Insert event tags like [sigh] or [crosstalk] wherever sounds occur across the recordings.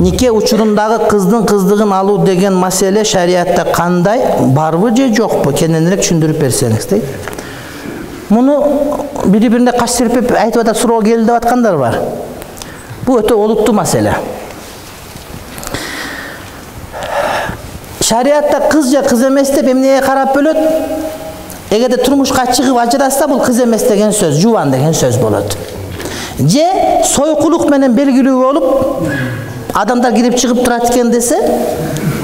нике учурундагы кыздын кыздыгын алуу деген маселе шариатта кандай? Барбы же жокпу кененирээк түшүндүрүп берсеңиз дейт муну бири бирине каш серпип айтып атат суроо келди деп аткандар бар. Бул өтө олуттуу маселе. Шариатта кыз же кыз эмес деп эмнеге карап бөлөт? Эгерде турмушка чыгып ажырашса бул кыз эмес деген сөз жубан деген сөз болот. Же сойкулук менен белгилүү болуп адамдар кирип чыгып турат экен десе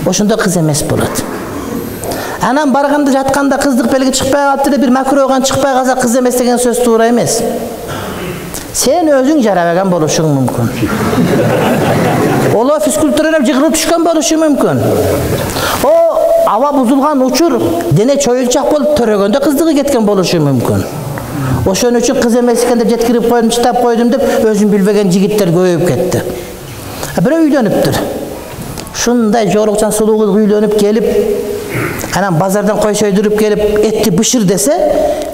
ошондо кыз эмес болот. Анан барганда жатканда кыздык белги чыкпай калыптыр деп бир макрогон чыкпай калса кыз эмес деген сөз туура эмес. Сен өзүң жарабаган болушуң мүмкүн. Оло физкультурадан жыгылып түшкөн болушу мүмкүн. О аба бузулган учур дене чоюлчак болуп төрөгөндө кыздыгы кеткен болушу мүмкүн. Ошон үчүн кыз эмес экен деп жеткирип койдум чыдап койдум деп өзүн билбеген жигиттер көбөйүп кетти. Бирөө үйлөнүптүр ушундай жорукчан сулуу кыз үйлөнүп келип анан базардан кой сойдуруп келип этти бышыр десе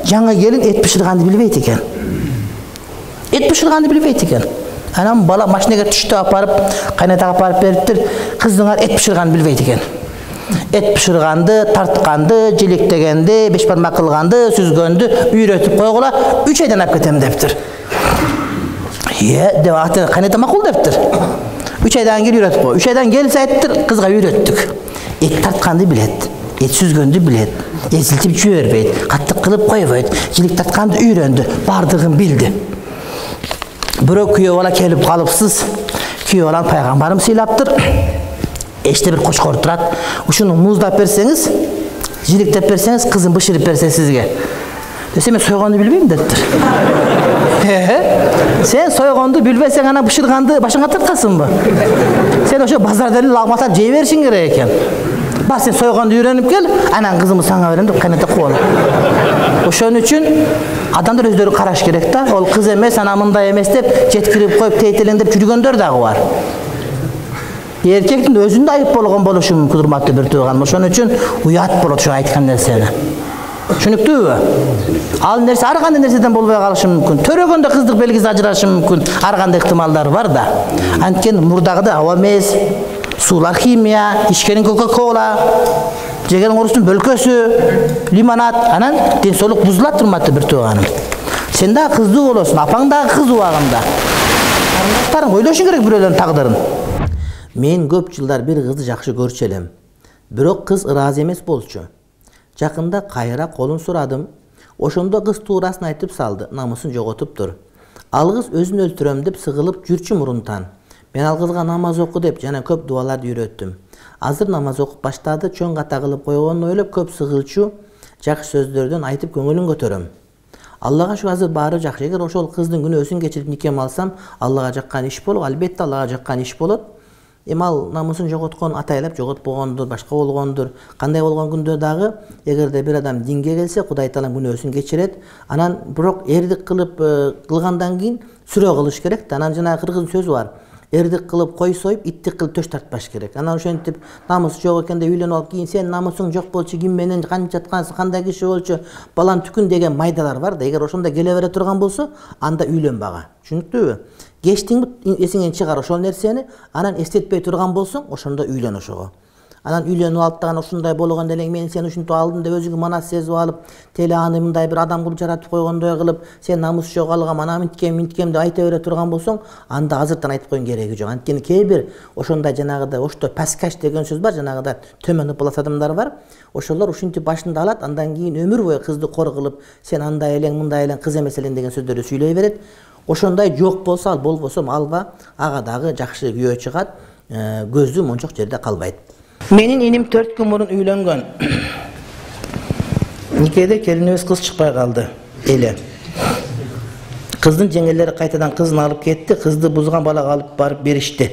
жаңы келин эт бышырганды билбейт экен эт бышырганды билбейт экен анан бала машинеге түштү алып барып кайнатага алып барып бериптир кызыңар эт бышырганды билбейт экен эт бышырганды тартканды желектегенди беш бармак кылганды сүзгөндү үйрөтүп койгула үч айдан алып кетем дептир е деп аты кайната макул дептир үч айдан кийин үйрөтүп кой үч айдан келсе айттыр кызга үйрөттүк эт тартканды билет эт сүзгөндү билет эзилтип жибербейт каттык кылып койбойт жилик тартканды үйрөндү баардыгын билди бирөө күйөө бала келип калыпсыз күйөө баланы пайгамбарым сыйлаптыр эшикте бир кочкор турат ушуну муздап берсеңиз жиликтеп берсеңиз кызын бышырып берсе сизге десе мен сойгонду билбейм дептир сен сойгонду билбесең анан бышырганды башыңа тарткансыңбы сен ошо базардан эле алматап жей беришиң керек экен бар сен сойгонду үйрөнүп кел анан кызымды сага берем деп кайната кубалып ошон үчүн адамдар өздөрү караш керек да ол кыз эмес анан мындай эмес деп жеткирип коюп тейтелеңдеп жүргөндөр дагы бар эркектин өзүндө айып болгон болушу мүмкүн урматтуу бир тууганым ошон үчүн уят болот ошо айткан нерсени түшүнүктүүбү ал нерсе ар кандай нерседен болбой калышы мүмкүн төрөгөндө кыздык белгиси ажырашы мүмкүн ар кандай ыктымалдар бар да анткени мурдагыдай аба эмес суулар химия ичкениң кока кола жеген орустун бөлкөсү лимонад анан ден соолук бузулат урматтуу бир тууганым сен дагы кыздуу болосуң апаң дагы кыз убагында карындаштарың ойлошуң керек бирөөлөрдүн тагдырын мен көп жылдар бир кызды жакшы көрчү элем бирок кыз ыраазы эмес болчу жакында кайра колун сурадым ошондо кыз туурасын айтып салды намысын жоготуптур ал кыз өзүн өлтүрөм деп сыгылып жүрчү мурунтан. Мен ал кызга намаз оку деп жана көп дубаларды үйрөттүм. Азыр намаз окуп баштады чоң ката кылып койгонун ойлоп көп сыгылчу жакшы сөздөрдөн айтып көңүлүн көтөрөм. Аллага шүгүр азыр баары жакшы. Эгер ошол кыздын күнөөсүн кечирип никем алсам аллага жаккан иш болуп албетте аллага жаккан иш болот. Эми ал намысын жоготкон атайлап жоготпогондур башка болгондур. Кандай болгон күндө дагы эгерде бир адам динге келсе кудай таалам күнөөсүн кечирет. Анан бирок эрдик кылып кылгандан кийин сүрө кылыш керек да. Анан жанагы кыргыздын сөзү бар. Эрдик кылып кой союп иттик кылып төш тартпаш керек. Анан ошентип намысы жок экенде үйлөнүп алып кийин сен намысың жок болчу ким менен кантип жаткансың кандай киши болчу? Балам түкүн деген майдалар бар да. Эгер ошондой келе бере турган болсо анда үйлөнбөгө түшүнүктүүбү? Кечтиңби эсиңен чыгар ошол нерсени анан эстетпей турган болсоң ошондо үйлөн ошого анан үйлөнүп алып дагы ушундай болгондо эле мен сени ушинтип алдым деп өзүңө манас сезип алып тилеки аны мындай бир адам кылып жаратып койгондой кылып сен намыс жок алгам ана минткем минткем деп айта бере турган болсоң анда азыртан айтып койгонун кереги жок анткени кээ бир ошондой жанагыдай ошто паскаш деген сөз бар жанагыдай төмөн ыпылас адамдар бар ошолор ушинтип башында алат андан кийин өмүр бою кызды кор кылып сен андай элең мындай элең кыз эмес элең деген сөздөрдү сүйлөй берет ошондой жок болсо ал болбосо алба ага дагы жакшы күйөө чыгат көзү мончок жерде калбайт. Менин иним төрт күн мурун үйлөнгөн. Никеде келинибиз кыз чыкпай калды эле. Кыздын жеңелери кайтадан кызын алып кетти кызды бузган балага алып барып беришти.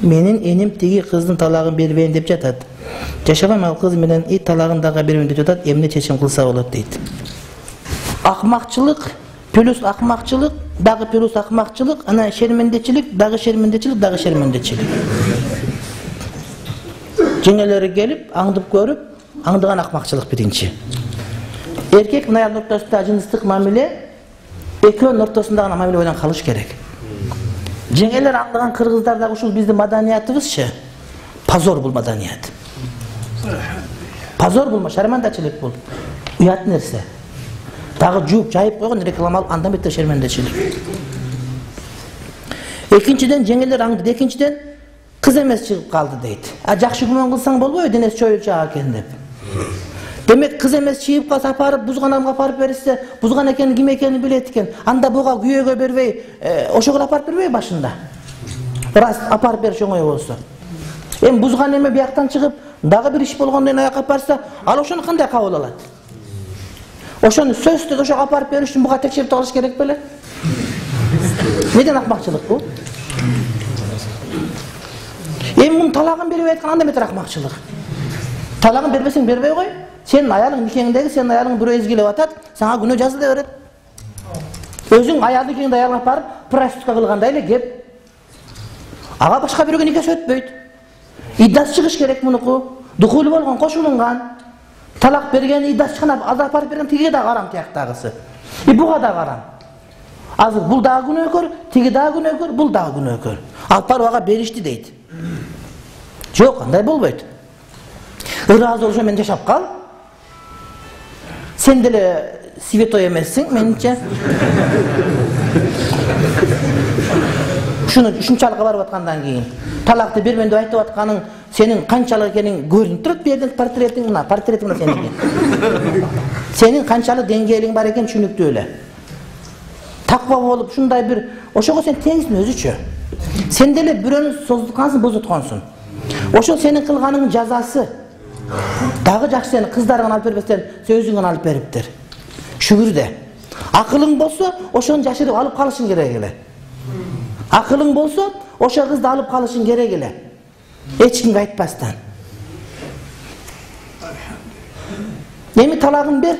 Менин иним тиги кыздын талагын бербейин деп жатат. Жашабайм ал кыз менен и талагын дагы бербейм деп жатат эмне чечим кылса болот дейт акмакчылык плюс акмакчылык дагы плюс акмакчылык анан шермендечилик дагы шермендечилик дагы шермендечилик жеңелери келип аңдып көрүп аңдыган акмакчылык биринчи эркек мына аялдын ортосунда жыныстык мамиле экөөнүн ортосунда гана мамиле бойдон калыш керек жеңелер аңдыган кыргыздар ушул биздин маданиятыбызчы позор бул маданият позор бул шармандачылык бул уят нерсе. Дагы жууп жайып койгон реклама андан бетер шермендечилик экинчиден жеңелер аңдыды. Экинчиден кыз эмес чыгып калды дейт. А жакшы күмөн кылсаң болбойбу денеси чоюлчак экен деп. Демек кыз эмес чыйып калса апарып бузган адамга апарып беришсе бузган экенин ким экенин билет экен. Анда буга күйөөгө бербей ошого эле апарып бербейби башында. Рас апарып бериш оңой болсо. Эми бузган эме бияктан чыгып дагы бир иш болгондон кийин алып барса ал ошону кандай кабыл алат ошону сөзсүз ошого апарып бериш үчүн буга текшерип калыш керек беле эмнеден акмакчылык бул эми мунун талагын бербей айткан андан бетер акмакчылык талагын бербесең бербей кой сенин аялың никеңдеги сенин аялың бирөө эзгилеп атат сага күнөө жазыла берет өзүң аялды никеңди аялыңа барып проститутка кылгандай эле кеп ага башка бирөөгө никеси өтпөйт иддасы чыгыш керек мунуку духул болгон кошулунган талак берген иддасы чыккан азыр апарып берген тиги дагы арам тияктагысы и буга дагы арам азыр бул дагы күнөөкөр тиги дагы күнөөкөр бул дагы күнөөкөр алып барып ага беришти дейт жок андай болбойт ыраазы болсо менен жашап кал сен деле святой эмессиң менимче ушуну ушунчалыкка барып аткандан кийин. Талакты бербейм деп айтып атканың сенин канчалык экениң көрүнүп турат бул жерден портретиң мына портретиң мына сеники [laughs] сенин канчалык деңгээлиң бар экени түшүнүктүү эле. Таква болуп ушундай бир ошого сен теңсиң өзүчө. Сен деле бирөөнү созуткансың бузуткансың ошол сенин кылганыңдын жазасы дагы жакшы сени кыздарыңан алып бербестен сен өзүңөн алып бериптир. Шүгүр де акылың болсо ошону жашырып алып калышың керек эле. Акылың болсо ошол кызды алып калышың керек эле эч кимге айтпастан эми талагын бер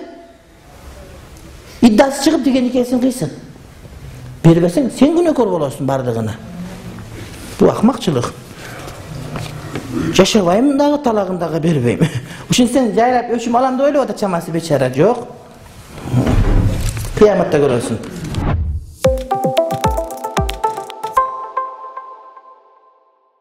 иддасы чыгып деген никесин кыйсың бербесең сен күнөөкөр болосуң баардыгына бул акмакчылык жашабайм дагы талагын дагы бербейм ушинтсең жайлап өчүм алам деп ойлоп атат чамасы бечара жок кыяматта көрөсүң